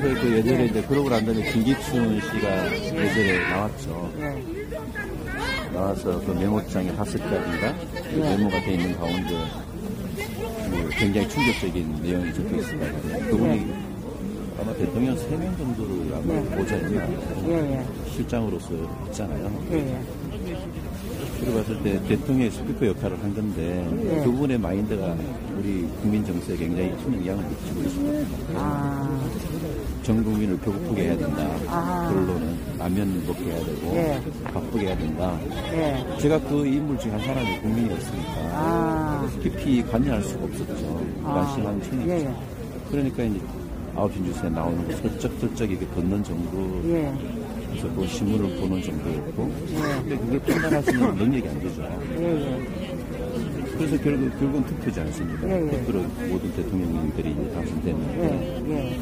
그래서 그 예전에 이제 그러고 난 다음에 김기춘 씨가 예전에 나왔죠. 예. 나와서 그 메모장에 다섯 가지인가 그 네. 메모가 돼 있는 가운데 뭐 굉장히 충격적인 내용이 적혀 있습니다. 그분이 아마 대통령 세 명 정도를 아마 네. 보좌나 예, 예. 실장으로서 있잖아요. 예, 예. 그래 봤을 때 대통령의 스피커 역할을 한 건데 네. 그분의 마인드가 우리 국민 정서에 굉장히 큰 영향을 미치고 있습니다. 아, 전 국민을 배고프게 해야 된다. 아. 결론은 라면 먹게 해야 되고 예. 바쁘게 해야 된다. 예. 제가 그 인물 중 한 사람이 국민이었으니까 아, 깊이 관여할 수가 없었죠. 아. 관심한 청이 예, 예. 그러니까 이제 아홉 시 뉴스에 나오는 거 슬쩍슬쩍 이렇게 듣는 정도 예. 그래서 그 신문을 보는 정도였고 예. 근데 그걸 판단할 수 있는 능력이 안 되죠. 예, 예. 그래서 결국, 결국은 투표지 않습니까? 예, 예. 투표로 모든 대통령님들이 이제 당선됐는데 예, 예.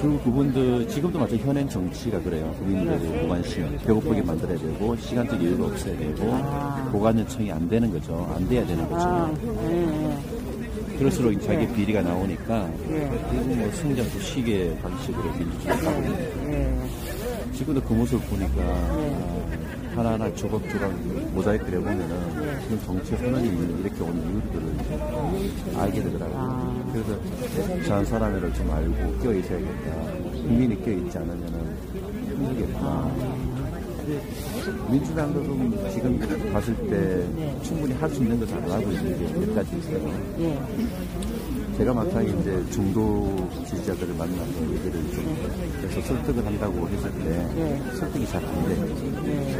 결국 그분들 지금도 마찬 현행 정치가 그래요. 국민들의 무관심, 배고프게 만들어야 되고 시간적 여유가 없어야 되고 아. 보관 요청이 안 되는 거죠. 안 돼야 되는 거죠. 아, 예, 예. 그럴수록 자기 비리가 나오니까 예. 결국 뭐 승전투식의 방식으로 민주주의를 하고 있는 거예요. 예. 지금도 그 모습을 보니까 아, 하나하나 조각조각 모자이크를 해보면은 지금 정치 선언이 이렇게 오는 이유들을 이제 알게 되더라고요. 아. 그래서 저한 사람을 좀 알고 껴있어야겠다. 국민이 껴있지 않으면은 힘들겠구나. 근데 민주당도 좀 지금 봤을 때 충분히 할 수 있는 거잘 하고 있는 게 몇 가지 있어요. 예. 제가 마땅히 이제 중도 지지자들을 만나서 얘기를 좀 해서 설득을 한다고 했을 때 예. 설득이 잘 안 돼요. 예.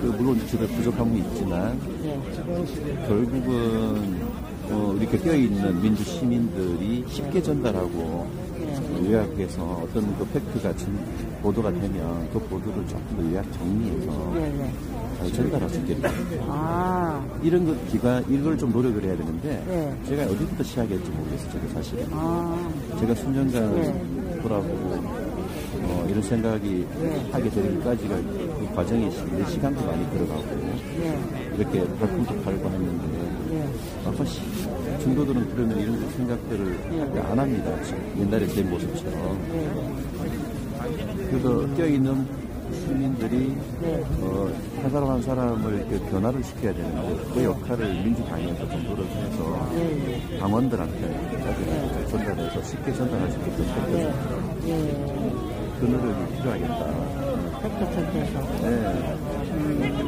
그 물론 집에 부족함은 있지만 예. 결국은 어, 이렇게 껴있는 민주 시민들이 쉽게 전달하고 요약해서 어떤 그 팩트가 전- 보도가 되면 그 보도를 조금 더 요약 정리해서 예, 예. 잘 전달할 수 있겠다. 아, 이런 것 기간 이걸 좀 노력을 해야 되는데 네. 제가 어디부터 시작해야 할지 모르겠어요. 제가 사실은. 아, 제가 수년간 네. 돌아보고 어, 이런 생각이 네. 하게 되기까지가 그 과정이 시- 시간도 많이 들어가고 예. 이렇게 발품도 팔고 했는데 중도들은 그러면 이런 생각들을 네. 안 합니다. 지금 옛날에 제 모습처럼. 예. 그래서 껴있는 시민들이 네. 어, 한 사람 한 사람을 이렇게 변화를 시켜야 되는데 그 역할을 민주당에서 좀 노력해서 예. 당원들한테 전달해서 쉽게 전달할 수 있게끔 예. 그 예. 노력이 필요하겠다. 팩트 체크해서. 네.